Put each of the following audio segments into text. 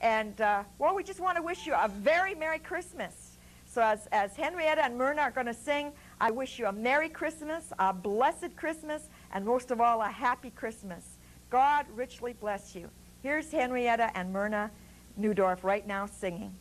And, uh, well, we just want to wish you a very Merry Christmas. So as, as Henrietta and Merna are going to sing, I wish you a Merry Christmas, a blessed Christmas, and most of all, a happy Christmas. God richly bless you. Here's Henrietta and Merna Newdorf right now singing.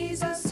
Jesus.